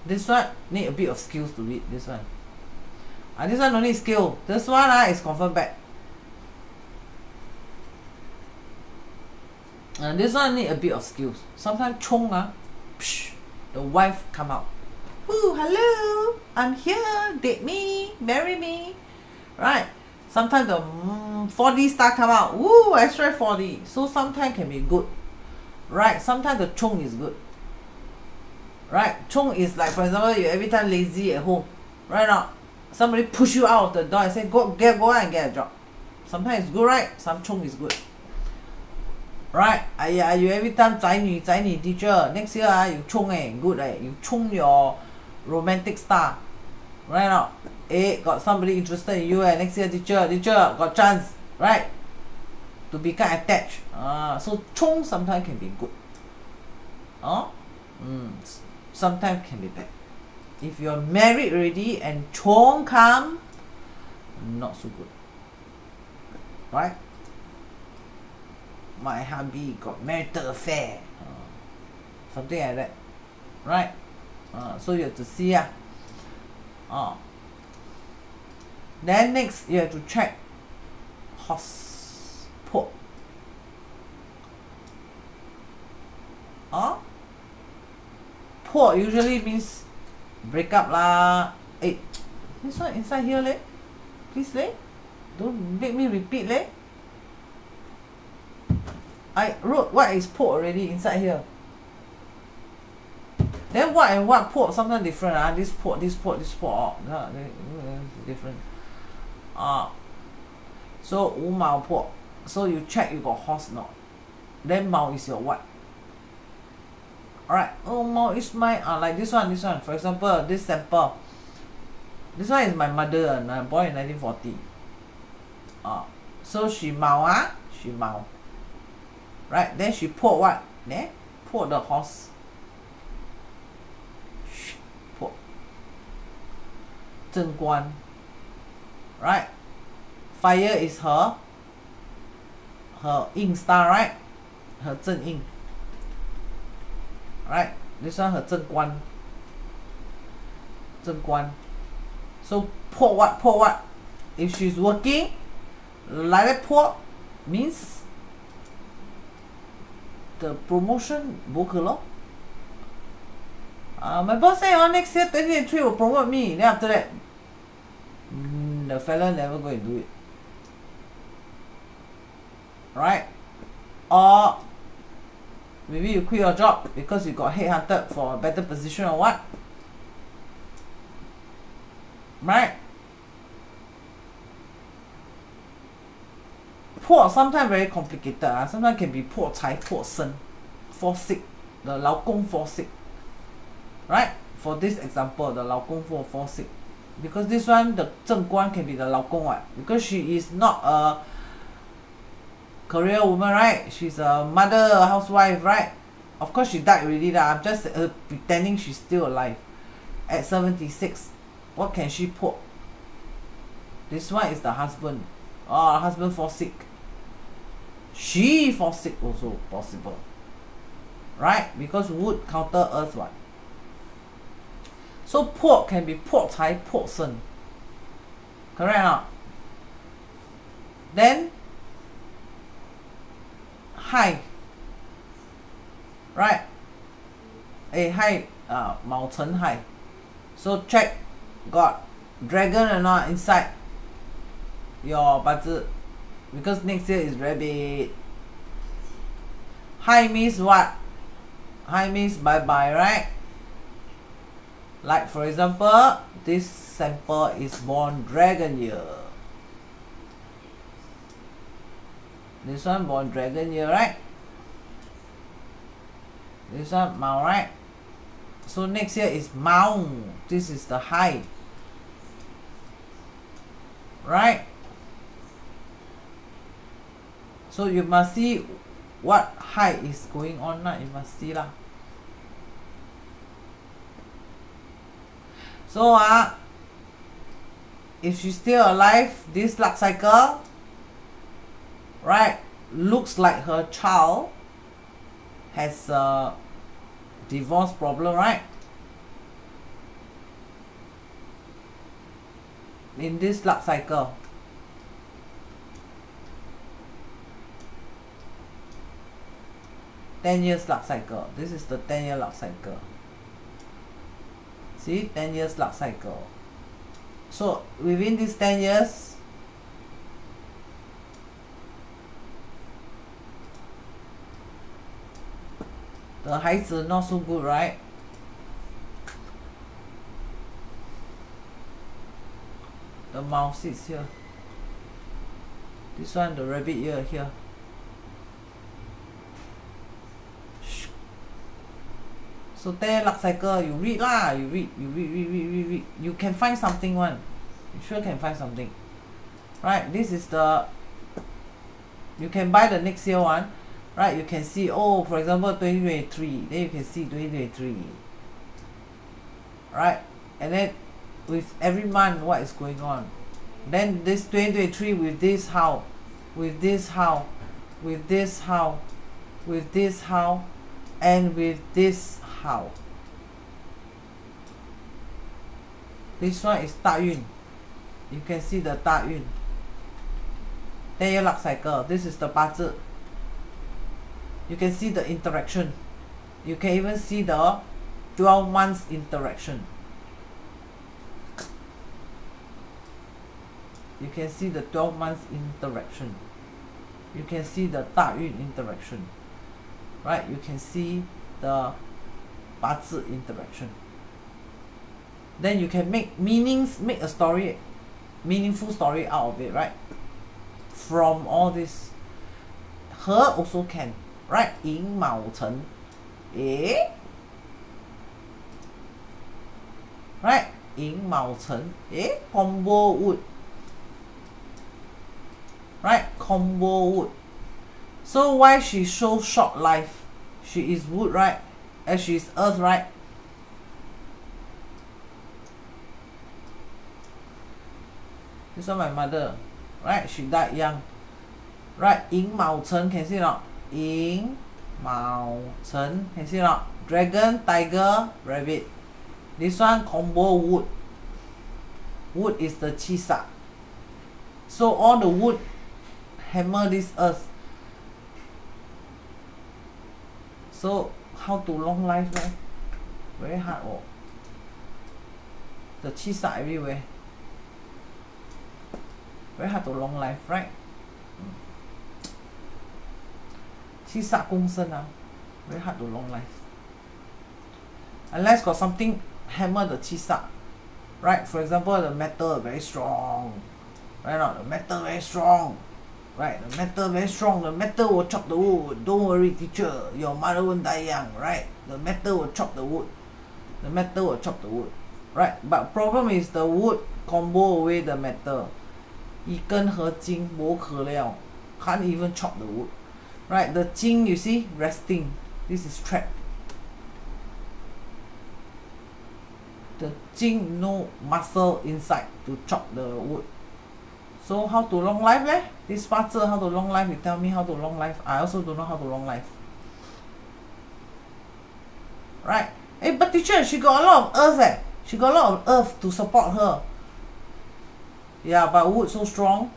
this one need a bit of skills to read this one ah this one no need skill this one ah is confirm bad Uh, this one need a bit of skills. Sometimes 冲 ah psh, the wife come out. Ooh, hello I'm here date me marry me. Right? Sometimes the mm, 4D star come out. Ooh, extra 4D so sometimes can be good. Right? Sometimes the chong is good. Right? Chong is like for example you every time lazy at home. Right now somebody push you out of the door and say go get go out and get a job. Sometimes it's good right? Some chong is good right !aiya! you every time 宅女宅女 teacher next year ah you chiong eh good eh you chiong your romantic star right now eh got somebody interested in you eh next year teacher teacher got chance right to become attached ah so chiong sometimes can be good oh mm sometimes can be bad if you're married already and chiong come not so good right My hubby got marital affair. Uh, something like that. Right? Uh, so you have to see ah. Uh. then next you have to check horse port uh, port usually means break up lah. Eh this one inside here leh? Please leh? Don't make me repeat leh I wrote what is port already inside here. Then what and what port sometimes different. Ah, this port, this port, this port, oh, ah. different. Ah, uh, so Wu Mao port. So you check you got horse not. Then Mao is your what? Alright, oh Mao is my uh, like this one, this one. For example, this sample. This one is my mother, uh, born in 1940. Uh, ah. so she Mao, ah, she Mao right? Then she poured what? There poured the horse. Poured Zheng Guan. Right? Fire is her her ink star right? Her Zheng Yin. Right? This one her Zheng Guan. Zheng Guan. So pull what? Pull what? If she's working like that pull means the promotion 不可 lor uh, my boss say oh next year twenty twenty three will promote me. Then after that mm, the fella never go and do it. Right? Or maybe you quit your job because you got headhunted for a better position or what? Right poor sometimes very complicated. Ah. Sometimes can be poor chai, poor sen, fall sick. The lao gong sick. Right? For this example, the lao gong fall, fall sick. Because this one, the Zheng Guan can be the lao gong. Because she is not a career woman, right? She's a mother, a housewife, right? Of course, she died already. Lah. I'm just uh, pretending she's still alive. At 76, what can she put? This one is the husband. Oh, husband fall sick. She falls sick also possible. Right? Because wood counter earth what? So port can be port tai, port sen. Correct not? Then high. Right? Eh, A high uh mountain high. So check got dragon or not inside your budget because next year is rabbit hi means what? Hi means bye bye right? Like for example this sample is born dragon year. This one born dragon year right? This one Mao right? So next year is Mao. This is the high. Right so you must see what height is going on lah you must see lah. So ah if she's still alive this luck cycle right looks like her child has a divorce problem right? In this luck cycle 10 years lock cycle. This is the 10 year lock cycle. See, 10 years lock cycle. So within these 10 years, the 孩子 not so good, right? The mouse is here. This one, the rabbit ear here. So there luck cycle you read lah you read you read read read read read. You can find something one. You sure can find something. Right? This is the you can buy the next year one. Right? You can see oh for example 2023 then you can see 2023 right? And then with every month what is going on? Then this 2023 with this how? With this how? With this how? With this how? And with this how this one is 大运 you can see the 大运 then your luck cycle this is the 八字 you can see the interaction you can even see the 12 months interaction you can see the 12 months interaction you can see the 大运 interaction right you can see the 八字 interaction. Then you can make meanings make a story meaningful story out of it right? From all this. Her also can right? 寅卯辰 eh? Right? 寅卯辰 eh? Combo wood. Right? Combo wood. So why she so short life? She is wood right? and she's Earth, right? This is my mother, right? She died young, right? Ying Mao Chen, can see not? Ying Mao Chen, can see not? Dragon, tiger, rabbit. This one combo wood. Wood is the Qi Sha. So all the wood hammer this earth. So how to long life leh? Very hard oh the cheese are everywhere. Very hard to long life right? Cheese are 攻身 very hard to long life. Unless got something hammer the cheese right? For example the metal very strong. Right not? The metal very strong. right the metal very strong the metal will chop the wood don't worry teacher your mother won't die young right the metal will chop the wood the metal will chop the wood right but problem is the wood combo away the metal 一根合金无可了 can't even chop the wood right the 金 you see resting this is trap the 金 no muscle inside to chop the wood So how to long life leh? This father how to long life? You tell me how to long life. I also don't know how to long life. Right? Hey, but teacher, she got a lot of earth eh. She got a lot of earth to support her. Yeah, but wood so strong.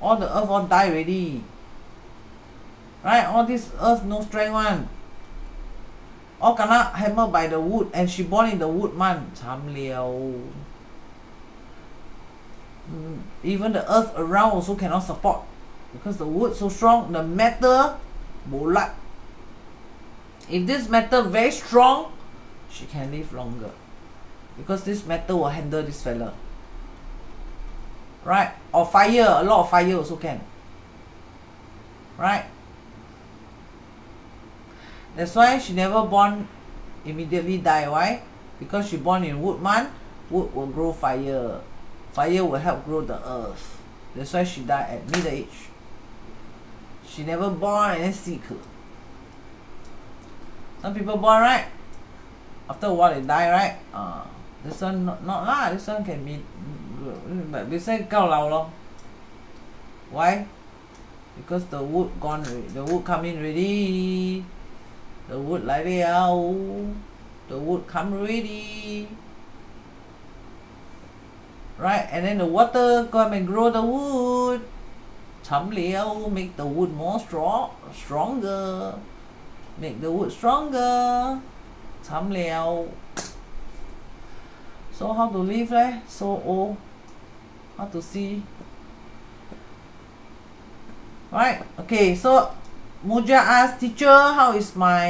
All the earth all die already. Right? All this earth no strength one. All cannot hammer by the wood and she born in the wood man. Cham liao even the earth around also cannot support. Because the wood so strong the metal bolat if this metal very strong she can live longer. Because this metal will handle this fella. Right? Or fire a lot of fire also can. Right? That's why she never born immediately die. Why? Because she born in wood man wood will grow fire Fire will help grow the earth. That's why she died at middle age. She never born and seeker. Some people born right. After a while they die right. Uh, this one not, not lah. This one can be, but this one gao lao long. Why? Because the wood gone. The wood come in ready. The wood like out. The wood come ready right? And then the water come and grow the wood. ทำเหลว make the wood more strong stronger. Make the wood stronger. ทำเหลว so how to live เลย so o how to see? Right? Okay so Muja asked teacher how is my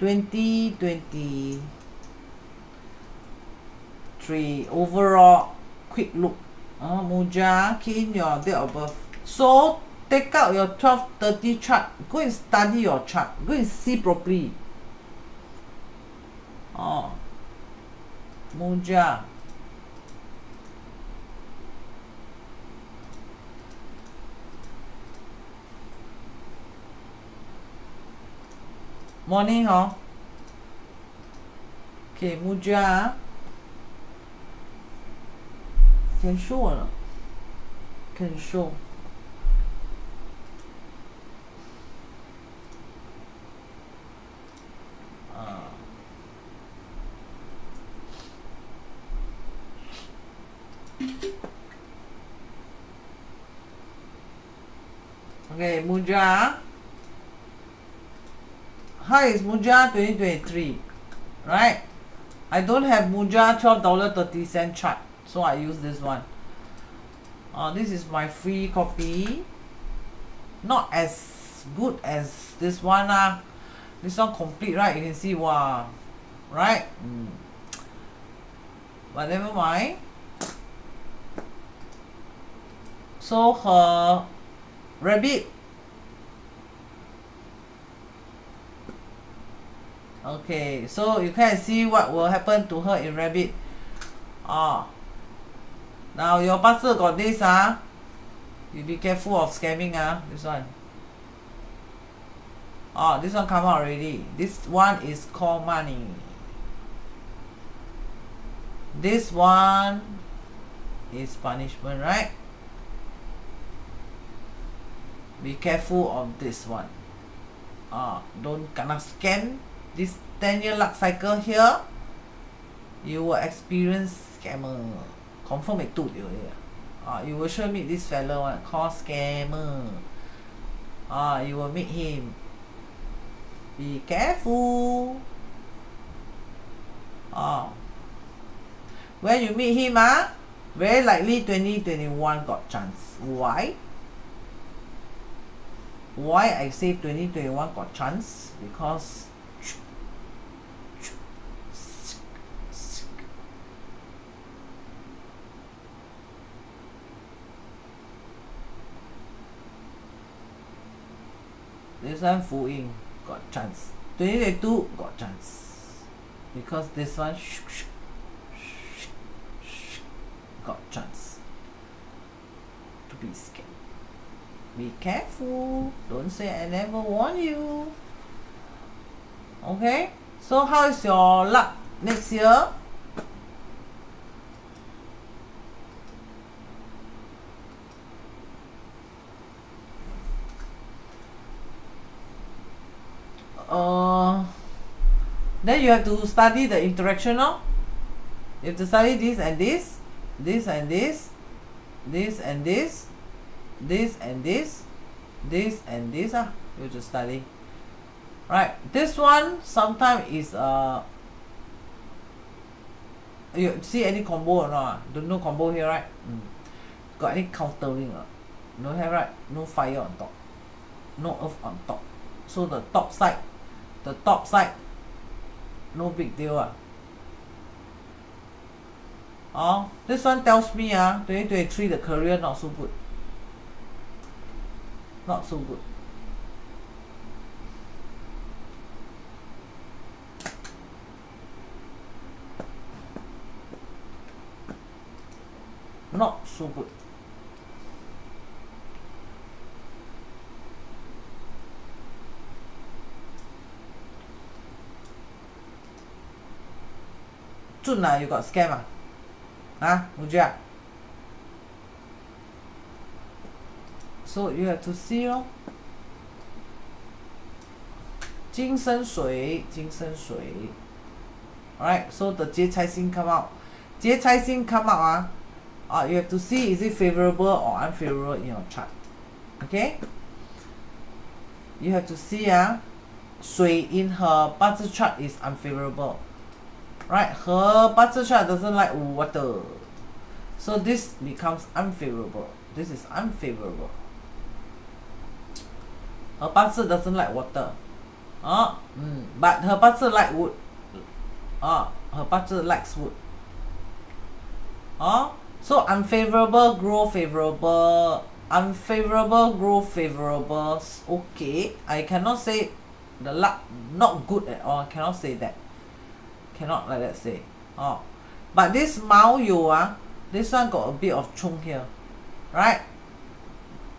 2023 overall quick look uh, Muja, key in your date of birth. So take out your 1230 chart. Go and study your chart. Go and see properly. Oh. Muja. Morning, huh? Okay, Muja. Ah. Okay, Muja. Hi, it's Muja 2023. Right? I don't have Muja $12.30 chart. So I use this one. Uh, this is my free copy. Not as good as this one. Uh. This one complete, right? You can see, wow. Right? Mm. But never mind. So her rabbit okay so you can see what will happen to her in rabbit ah now your parcel got this ah. You be careful of scamming ah this one. Oh this one come out already. This one is call money. This one is punishment right? Be careful of this one. Ah don't gonna scan this 10 year luck cycle here. You will experience scammer confirm it too ah you will sure meet this fellow one called scammer. Ah you will meet him. Be careful. Ah. When you meet him ah very likely 2021 got chance. Why? Why I say 2021 got chance? Because this one full in got chance. 2022 got chance. Because this one got chance. To be scared. Be careful. Don't say I never warn you. Okay? So how is your luck next year uh then you have to study the interaction now you have to study this and this this and this this and this this and this this and this ah you have to study. Right this one sometimes is uh you see any combo or not don't know combo here right? Mm. got any countering or no have right? No fire on top. No earth on top. So the top side the top side. No big deal ah. Oh this one tells me ah 2023 the career not so good. Not so good. Not so good Zun ah you got scam ah huh Mujia so you have to see lor 金生水金生水 alright so the 劫财星 come out 劫财星 come out ah uh, you have to see is it favorable or unfavorable in your chart okay you have to see ah 水 in her 八字 chart is unfavorable Right, her butterfly doesn't like water. So this becomes unfavorable. This is unfavorable. Her butter doesn't like water. Uh, mm, but her butter like wood. Uh, her butter likes wood. Uh, so unfavorable, grow favorable. Unfavorable, grow favorable. Okay, I cannot say the luck not good at all. I cannot say that Cannot like that say. Oh, but this Mao Yu ah, this one got a bit of chung here, right?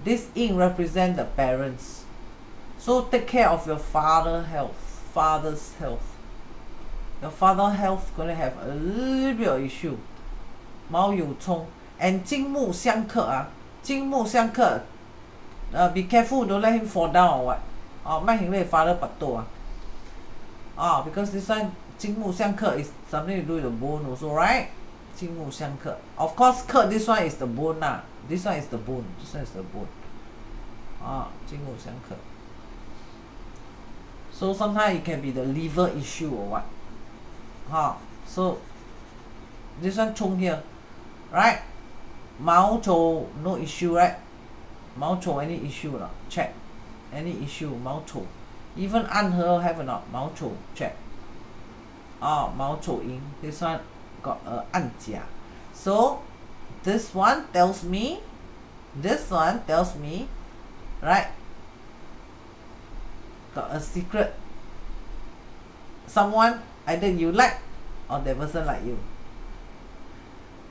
This ink represent the parents. So take care of your father health, father's health. Your father health gonna have a little bit of issue. 卯酉冲 and 金木相克啊，金木相克。Uh, be careful, don't let him fall down or what. Oh, 卖 him let father 拔豆啊。Ah, because this one 金木相克 is something to do with the bone also, right? 金木相克. Of course, 克 this one is the bone lah. This one is the bone. This one is the bone. Ah, 金木相克. So sometimes it can be the liver issue or what. Ah, so this one chung here right 毛丑 no issue right 毛丑 any issue or check any issue 毛丑 even 暗合 have or not 毛丑 check Oh, Mao Zedong. This one got a Anjia. So this one tells me, this one tells me, right? Got a secret. Someone either you like or that person like you.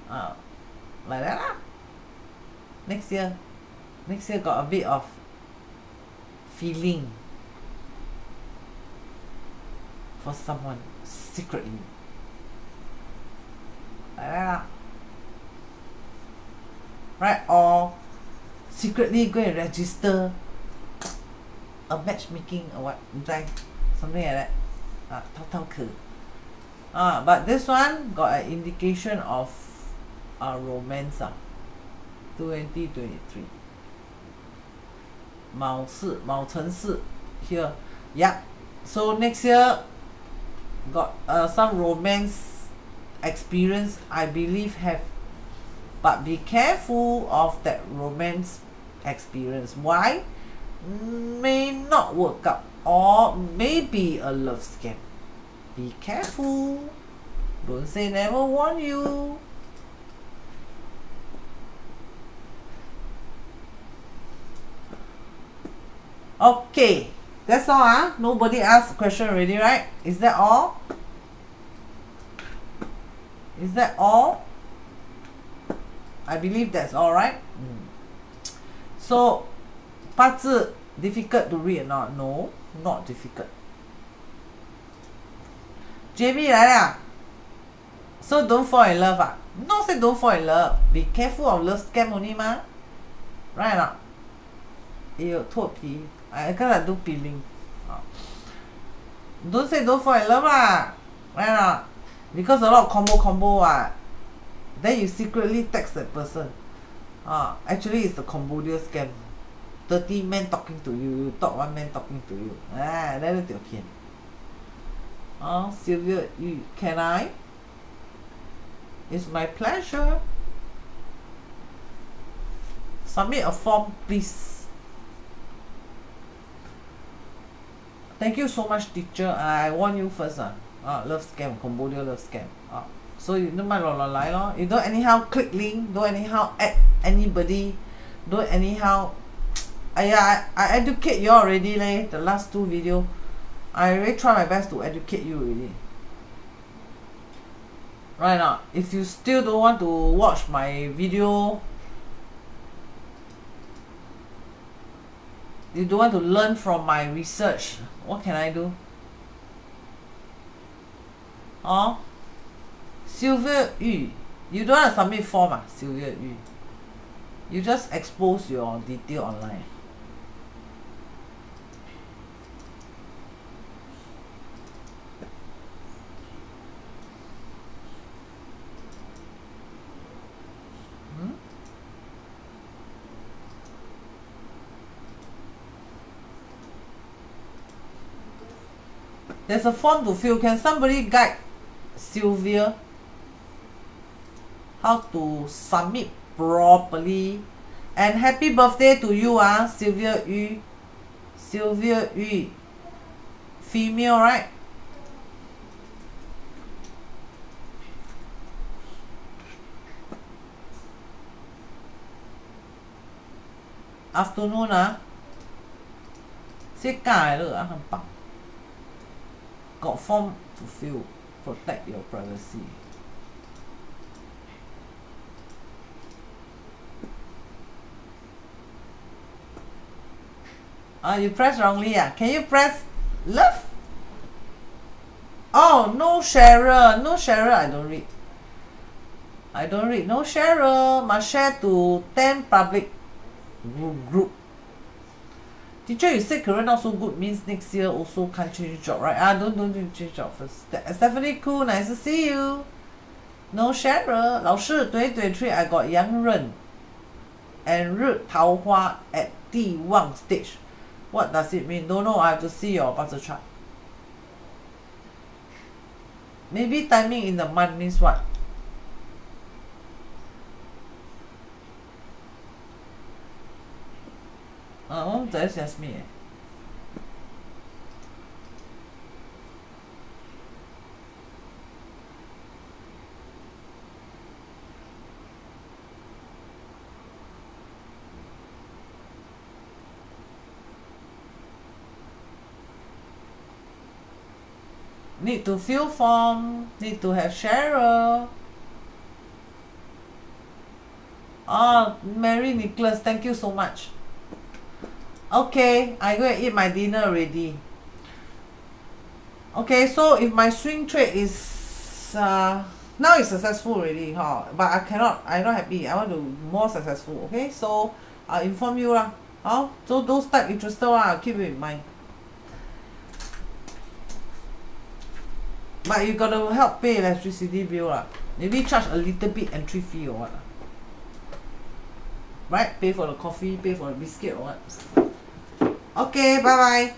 Uh, like that. Next year, next year got a bit of feeling for someone secretly. Like that lah. Right? Or secretly go and register a matchmaking or what, something like that. Ah, tao tao. Ah, but this one got an indication of a romance ah. 2023. Mao Si, Mao Chen Si here. Yeah. So next year got uh, some romance experience I believe have. But be careful of that romance experience. Why? May not work out. Or maybe a love scam. Be careful. Don't say never warn you. Okay, that's all. Huh? Nobody asked question already, right? Is that all? Is that all? I believe that's all right. Mm. So, 八字 difficult to read or not? No, not difficult. JB 来了 So don't fall in love ah? Not say don't fall in love. Be careful of love scam only mah. Right or not? 也有脱皮 Că do peeling. Uh, don't say don't fall in love lah. Right not? Because a lot of combo combo ah. Then you secretly text that person. Ah, actually it's the Cambodia scam. 30 men talking to you, you talk one man talking to you. Ah, that is your pain. Oh, uh, Sylvia, you, can I? It's my pleasure. Submit a form, please. Thank you so much, teacher. I warn you first. Ah, ah love scam. Cambodia love scam. Ah, so you don't mind lie lor. You don't anyhow click link. Don't anyhow add anybody. Don't anyhow. [TSK] Aya, I, I educate you already leh. The last two video, I really try my best to educate you already. Right now, if you still don't want to watch my video, you don't want to learn from my research what can I do? Oh Sylvia Yu. You don't want to submit form ah Sylvia Yu. You just expose your detail online There's a form to fill. Can somebody guide Sylvia how to submit properly? And happy birthday to you, ah, Sylvia Yu. Sylvia Yu. Female, right? Afternoon, ah. 这盖了啊，很棒。Got form to fill protect your privacy Ah, you press wrongly ah. Can you press love? Oh, no sharer. No sharer, I don't read. I don't read. No sharer. Must share to 10 public group. Teacher, you said career not so good means next year also can't change job, right? Ah, don't, don't, change job first. Stephanie cool. nice to see you. No Cheryl, 老师，2023 I got Yang Ren and Root Tao Hua at d1 stage. What does it mean? Don't know, I have to see your 八字 chart. Maybe timing in the month means what? Oh, that's just me. Eh? need to fill form need to have sharer oh mary nicholas thank you so much okay I go eat my dinner already. Okay so if my swing trade is uh now it's successful already huh but I cannot I not happy. I want to more successful okay? So I'll inform you lah oh so those type interested one I'll keep it in mind. But you got to help pay electricity bill lah. Maybe charge a little bit entry fee or what right? Pay for the coffee pay for the biscuit or what okay bye bye